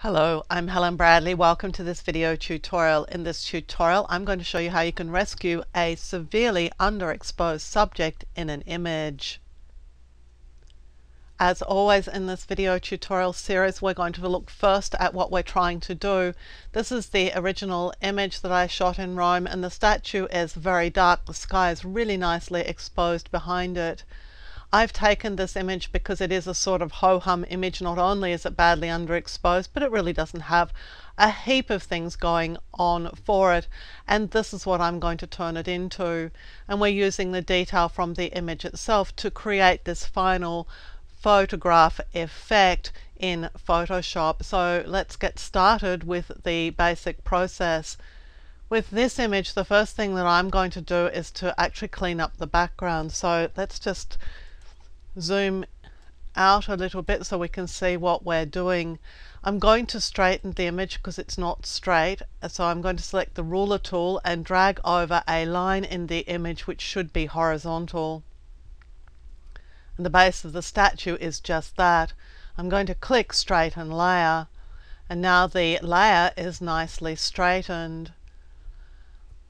Hello, I'm Helen Bradley. Welcome to this video tutorial. In this tutorial, I'm going to show you how you can rescue a severely underexposed subject in an image. As always in this video tutorial series, we're going to look first at what we're trying to do. This is the original image that I shot in Rome and the statue is very dark. The sky is really nicely exposed behind it. I've taken this image because it is a sort of ho-hum image. Not only is it badly underexposed, but it really doesn't have a heap of things going on for it. And this is what I'm going to turn it into. And we're using the detail from the image itself to create this final photograph effect in Photoshop. So let's get started with the basic process. With this image, the first thing that I'm going to do is to actually clean up the background. So let's just zoom out a little bit so we can see what we're doing. I'm going to straighten the image because it's not straight so I'm going to select the ruler tool and drag over a line in the image which should be horizontal. And the base of the statue is just that. I'm going to click straighten layer and now the layer is nicely straightened.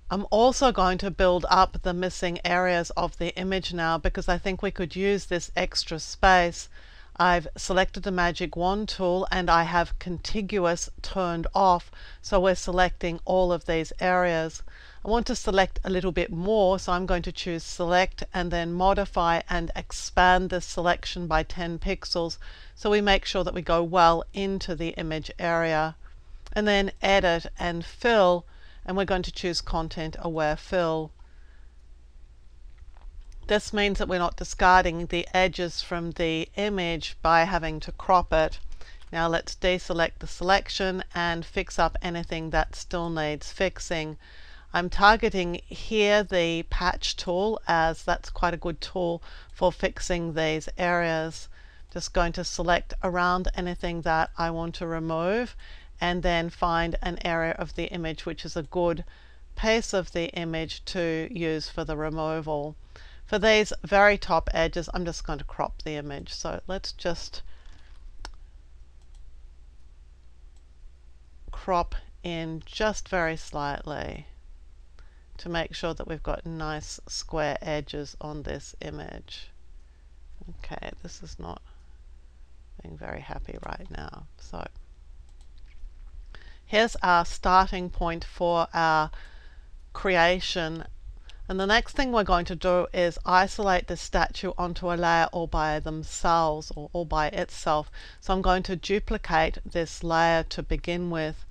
I'm also going to build up the missing areas of the image now because I think we could use this extra space. I've selected the magic wand tool and I have contiguous turned off so we're selecting all of these areas. I want to select a little bit more so I'm going to choose select and then modify and expand this selection by 10 pixels so we make sure that we go well into the image area and then edit and fill and we're going to choose content aware fill. This means that we're not discarding the edges from the image by having to crop it. Now let's deselect the selection and fix up anything that still needs fixing. I'm targeting here the patch tool as that's quite a good tool for fixing these areas. Just going to select around anything that I want to remove and then find an area of the image which is a good piece of the image to use for the removal. For these very top edges, I'm just going to crop the image. So let's just crop in just very slightly to make sure that we've got nice square edges on this image. Okay, this is not being very happy right now. So here's our starting point for our creation. And the next thing we're going to do is isolate the statue onto a layer all by themselves or all by itself. So I'm going to duplicate this layer to begin with.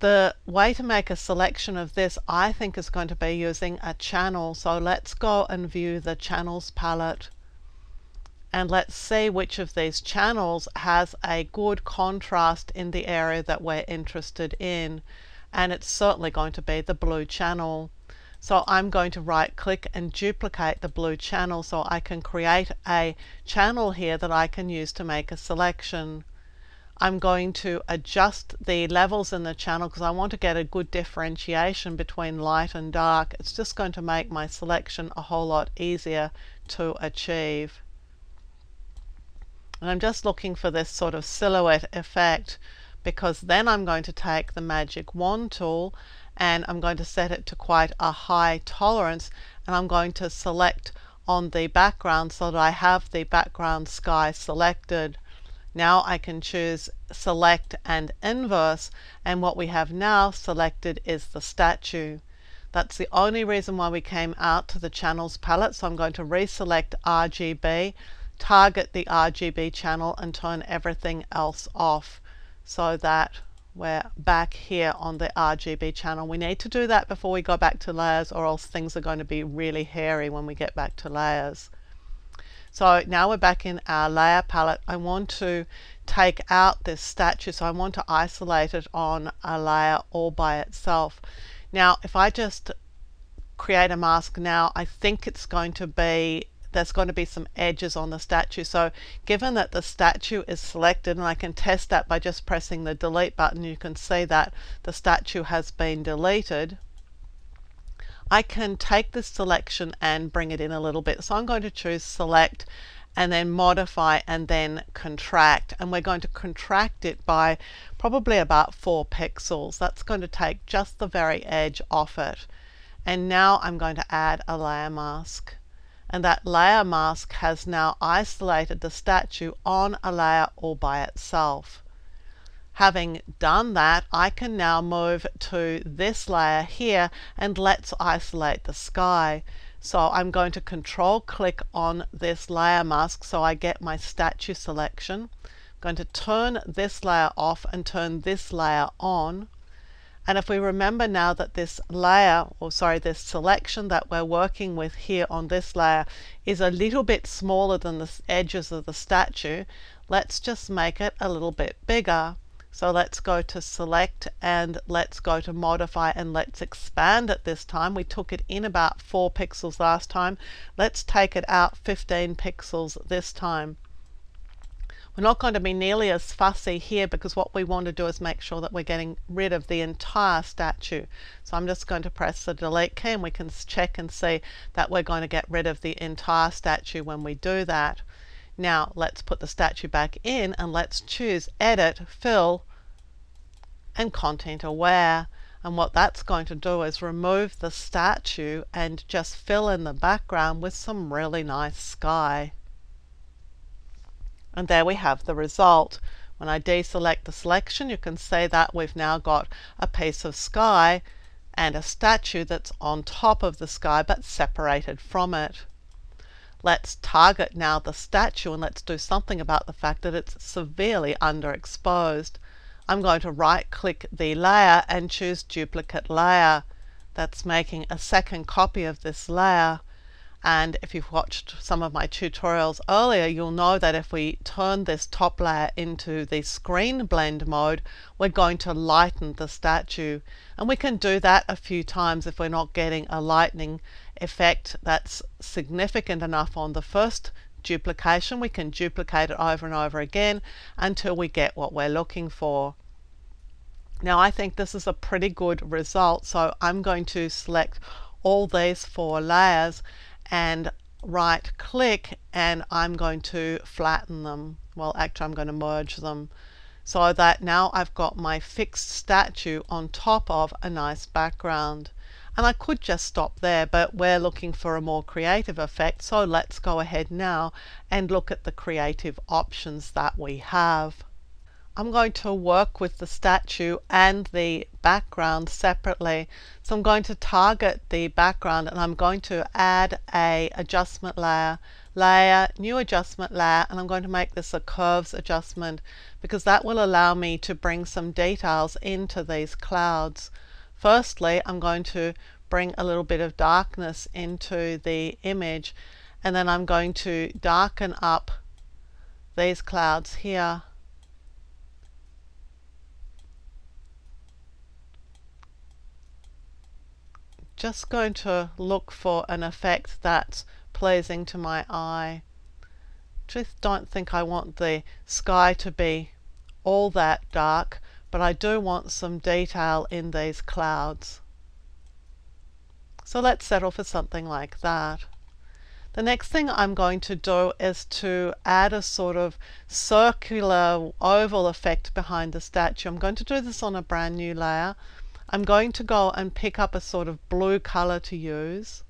The way to make a selection of this I think is going to be using a channel. So let's go and view the channels palette and let's see which of these channels has a good contrast in the area that we're interested in and it's certainly going to be the blue channel so I'm going to right click and duplicate the blue channel so I can create a channel here that I can use to make a selection I'm going to adjust the levels in the channel because I want to get a good differentiation between light and dark. It's just going to make my selection a whole lot easier to achieve. And I'm just looking for this sort of silhouette effect because then I'm going to take the magic wand tool and I'm going to set it to quite a high tolerance and I'm going to select on the background so that I have the background sky selected. Now I can choose select and inverse and what we have now selected is the statue. That's the only reason why we came out to the channels palette so I'm going to reselect RGB target the RGB channel and turn everything else off so that we're back here on the RGB channel. We need to do that before we go back to layers or else things are going to be really hairy when we get back to layers. So now we're back in our layer palette. I want to take out this statue so I want to isolate it on a layer all by itself. Now if I just create a mask now I think it's going to be there's going to be some edges on the statue. So given that the statue is selected, and I can test that by just pressing the delete button, you can see that the statue has been deleted. I can take this selection and bring it in a little bit. So I'm going to choose select and then modify and then contract and we're going to contract it by probably about four pixels that's going to take just the very edge off it and now I'm going to add a layer mask and that layer mask has now isolated the statue on a layer all by itself Having done that, I can now move to this layer here and let's isolate the sky. So I'm going to control click on this layer mask so I get my statue selection. I'm going to turn this layer off and turn this layer on. And if we remember now that this layer, or sorry, this selection that we're working with here on this layer is a little bit smaller than the edges of the statue, let's just make it a little bit bigger. So let's go to select and let's go to modify and let's expand it this time. We took it in about 4 pixels last time. Let's take it out 15 pixels this time. We're not going to be nearly as fussy here because what we want to do is make sure that we're getting rid of the entire statue. So I'm just going to press the delete key and we can check and see that we're going to get rid of the entire statue when we do that. Now let's put the statue back in and let's choose Edit, Fill, and Content Aware. And what that's going to do is remove the statue and just fill in the background with some really nice sky. And there we have the result. When I deselect the selection, you can see that we've now got a piece of sky and a statue that's on top of the sky but separated from it. Let's target now the statue and let's do something about the fact that it's severely underexposed. I'm going to right click the layer and choose duplicate layer. That's making a second copy of this layer. And if you've watched some of my tutorials earlier, you'll know that if we turn this top layer into the screen blend mode, we're going to lighten the statue. And we can do that a few times if we're not getting a lightening effect that's significant enough on the first duplication, we can duplicate it over and over again until we get what we're looking for. Now I think this is a pretty good result, so I'm going to select all these four layers and right click and I'm going to flatten them. Well, actually I'm going to merge them so that now I've got my fixed statue on top of a nice background. And I could just stop there, but we're looking for a more creative effect. So let's go ahead now and look at the creative options that we have. I'm going to work with the statue and the background separately. So I'm going to target the background and I'm going to add a adjustment layer, layer, new adjustment layer, and I'm going to make this a curves adjustment because that will allow me to bring some details into these clouds. Firstly, I'm going to bring a little bit of darkness into the image and then I'm going to darken up these clouds here. Just going to look for an effect that's pleasing to my eye. Just don't think I want the sky to be all that dark but I do want some detail in these clouds. So let's settle for something like that. The next thing I'm going to do is to add a sort of circular oval effect behind the statue. I'm going to do this on a brand new layer. I'm going to go and pick up a sort of blue color to use.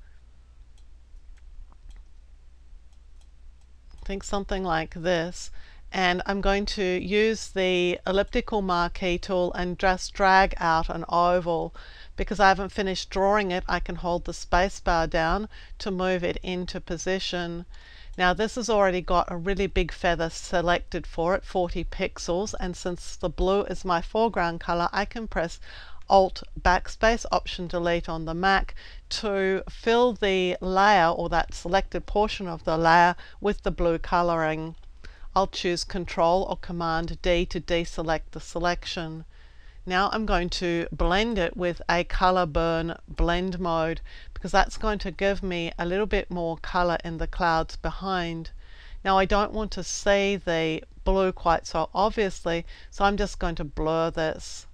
I think something like this. And I'm going to use the elliptical marquee tool and just drag out an oval. Because I haven't finished drawing it I can hold the spacebar down to move it into position. Now this has already got a really big feather selected for it 40 pixels. And since the blue is my foreground color I can press Alt backspace option delete on the Mac to fill the layer or that selected portion of the layer with the blue coloring I'll choose Control or Command D to deselect the selection. Now I'm going to blend it with a color burn blend mode because that's going to give me a little bit more color in the clouds behind. Now I don't want to see the blue quite so obviously so I'm just going to blur this.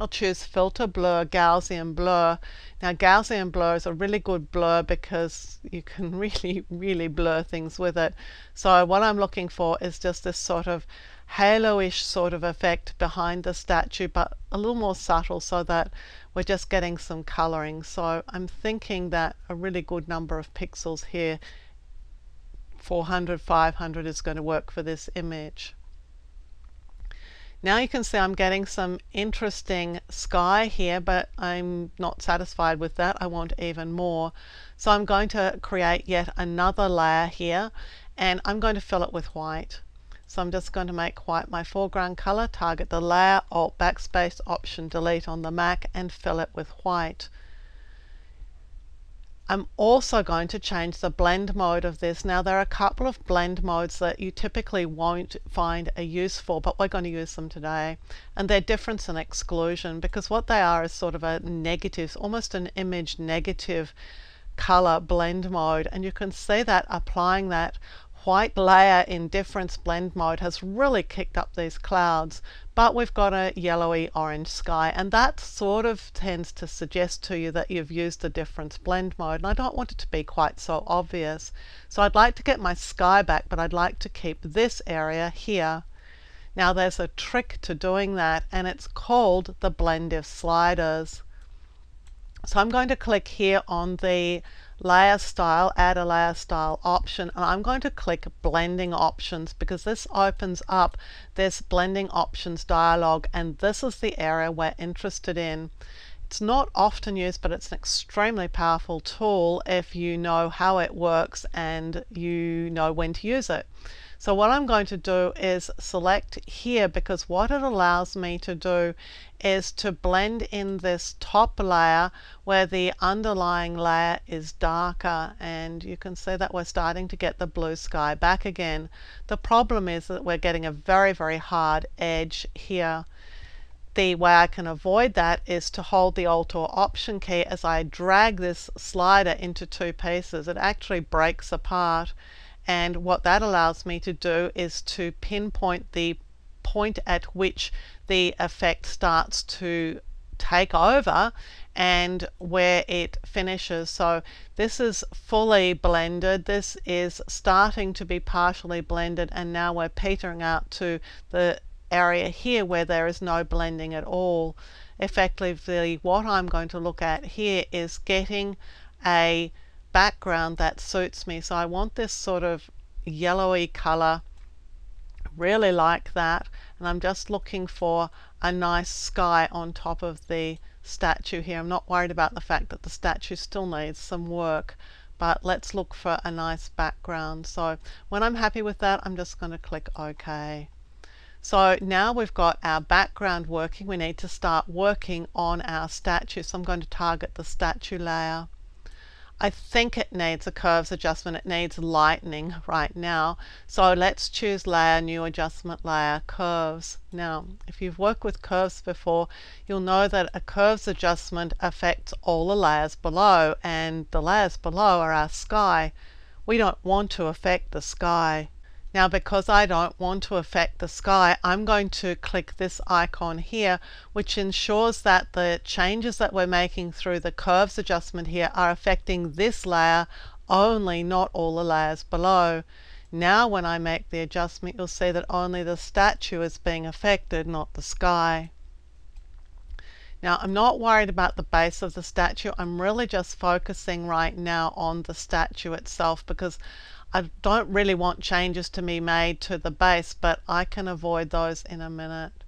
I'll choose filter blur Gaussian blur. Now Gaussian blur is a really good blur because you can really really blur things with it. So what I'm looking for is just this sort of halo-ish sort of effect behind the statue but a little more subtle so that we're just getting some coloring. So I'm thinking that a really good number of pixels here 400 500 is going to work for this image now you can see I'm getting some interesting sky here, but I'm not satisfied with that. I want even more. So I'm going to create yet another layer here, and I'm going to fill it with white. So I'm just going to make white my foreground color, target the layer, Alt Backspace, Option Delete on the Mac, and fill it with white. I'm also going to change the blend mode of this. Now there are a couple of blend modes that you typically won't find a use for, but we're going to use them today. And they're difference and exclusion because what they are is sort of a negative, almost an image negative color blend mode. And you can see that applying that white layer in difference blend mode has really kicked up these clouds but we've got a yellowy orange sky and that sort of tends to suggest to you that you've used the difference blend mode and I don't want it to be quite so obvious. So I'd like to get my sky back but I'd like to keep this area here. Now there's a trick to doing that and it's called the blend if sliders. So I'm going to click here on the layer style, add a layer style option, and I'm going to click blending options because this opens up this blending options dialog and this is the area we're interested in. It's not often used, but it's an extremely powerful tool if you know how it works and you know when to use it. So what I'm going to do is select here because what it allows me to do is to blend in this top layer where the underlying layer is darker and you can see that we're starting to get the blue sky back again. The problem is that we're getting a very very hard edge here. The way I can avoid that is to hold the Alt or Option key as I drag this slider into two pieces. It actually breaks apart and what that allows me to do is to pinpoint the point at which the effect starts to take over and where it finishes. So this is fully blended. This is starting to be partially blended and now we're petering out to the area here where there is no blending at all. Effectively what I'm going to look at here is getting a background that suits me. So I want this sort of yellowy color, really like that. And I'm just looking for a nice sky on top of the statue here. I'm not worried about the fact that the statue still needs some work but let's look for a nice background. So when I'm happy with that, I'm just going to click OK. So now we've got our background working, we need to start working on our statue. So I'm going to target the statue layer. I think it needs a curves adjustment. It needs lightening right now. So let's choose layer, new adjustment layer, curves. Now, if you've worked with curves before, you'll know that a curves adjustment affects all the layers below and the layers below are our sky. We don't want to affect the sky. Now because I don't want to affect the sky, I'm going to click this icon here, which ensures that the changes that we're making through the curves adjustment here are affecting this layer only, not all the layers below. Now when I make the adjustment, you'll see that only the statue is being affected, not the sky. Now I'm not worried about the base of the statue, I'm really just focusing right now on the statue itself because I don't really want changes to be made to the base, but I can avoid those in a minute.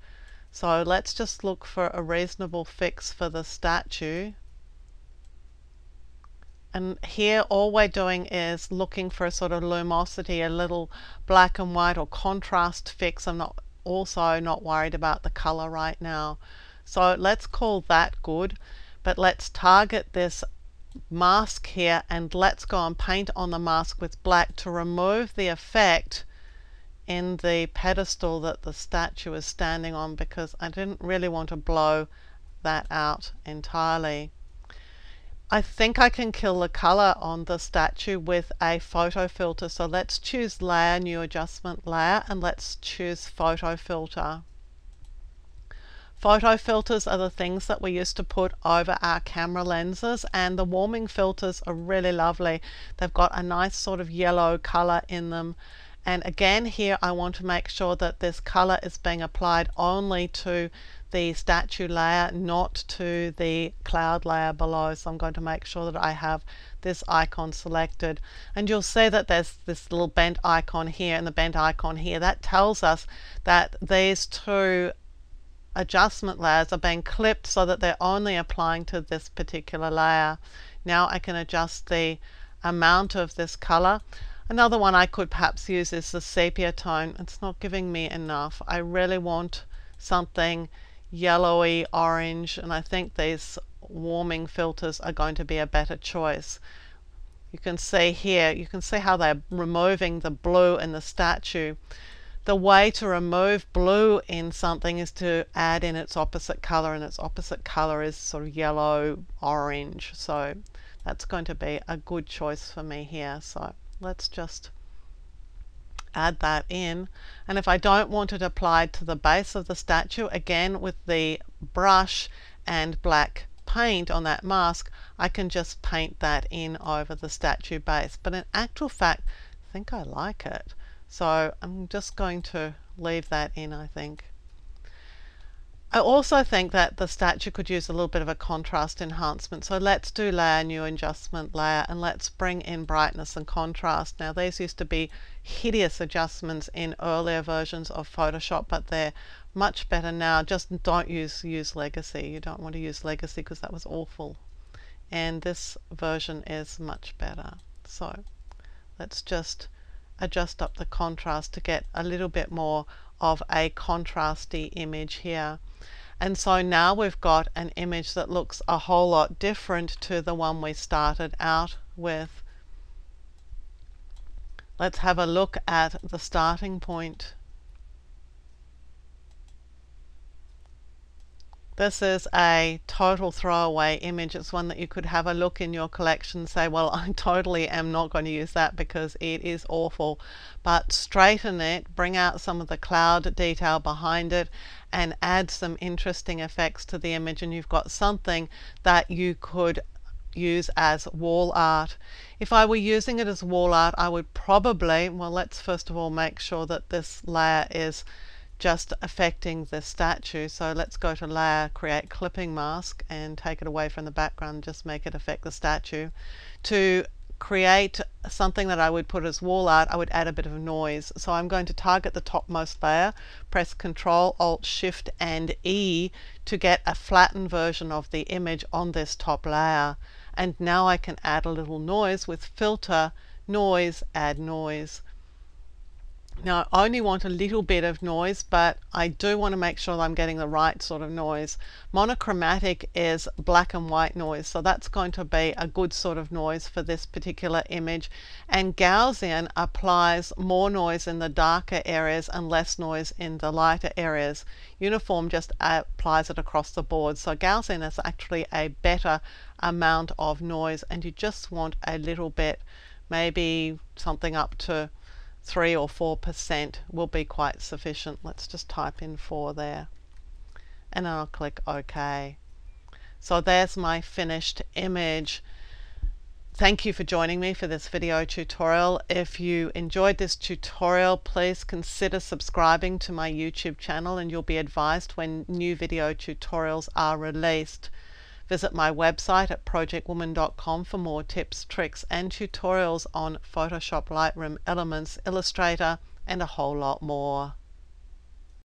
So let's just look for a reasonable fix for the statue. And here all we're doing is looking for a sort of luminosity, a little black and white or contrast fix. I'm not also not worried about the color right now. So let's call that good. But let's target this mask here and let's go and paint on the mask with black to remove the effect in the pedestal that the statue is standing on because I didn't really want to blow that out entirely. I think I can kill the color on the statue with a photo filter so let's choose layer new adjustment layer and let's choose photo filter Photo filters are the things that we used to put over our camera lenses and the warming filters are really lovely. They've got a nice sort of yellow color in them and again here I want to make sure that this color is being applied only to the statue layer, not to the cloud layer below. So I'm going to make sure that I have this icon selected. And you'll see that there's this little bent icon here and the bent icon here. That tells us that these two adjustment layers are being clipped so that they're only applying to this particular layer. Now I can adjust the amount of this color. Another one I could perhaps use is the sepia tone. It's not giving me enough. I really want something yellowy orange and I think these warming filters are going to be a better choice. You can see here, you can see how they're removing the blue in the statue. The way to remove blue in something is to add in its opposite color and its opposite color is sort of yellow orange. So that's going to be a good choice for me here. So let's just add that in and if I don't want it applied to the base of the statue again with the brush and black paint on that mask I can just paint that in over the statue base but in actual fact I think I like it so I'm just going to leave that in I think I also think that the statue could use a little bit of a contrast enhancement. So let's do layer, new adjustment layer, and let's bring in brightness and contrast. Now these used to be hideous adjustments in earlier versions of Photoshop, but they're much better now. Just don't use, use Legacy. You don't want to use Legacy because that was awful. And this version is much better. So let's just adjust up the contrast to get a little bit more of a contrasty image here. And so now we've got an image that looks a whole lot different to the one we started out with. Let's have a look at the starting point. This is a total throwaway image. It's one that you could have a look in your collection say, well, I totally am not going to use that because it is awful. But straighten it, bring out some of the cloud detail behind it and add some interesting effects to the image and you've got something that you could use as wall art. If I were using it as wall art, I would probably, well, let's first of all make sure that this layer is just affecting the statue. So let's go to layer, create clipping mask and take it away from the background, just make it affect the statue. To create something that I would put as wall art, I would add a bit of noise. So I'm going to target the topmost layer, press Control, Alt, Shift and E to get a flattened version of the image on this top layer. And now I can add a little noise with Filter, Noise, Add Noise. Now I only want a little bit of noise, but I do want to make sure that I'm getting the right sort of noise. Monochromatic is black and white noise, so that's going to be a good sort of noise for this particular image. And Gaussian applies more noise in the darker areas and less noise in the lighter areas. Uniform just applies it across the board. So Gaussian is actually a better amount of noise and you just want a little bit, maybe something up to 3 or 4% will be quite sufficient. Let's just type in 4 there. And I'll click OK. So there's my finished image. Thank you for joining me for this video tutorial. If you enjoyed this tutorial, please consider subscribing to my YouTube channel and you'll be advised when new video tutorials are released. Visit my website at projectwoman.com for more tips, tricks, and tutorials on Photoshop, Lightroom, Elements, Illustrator, and a whole lot more.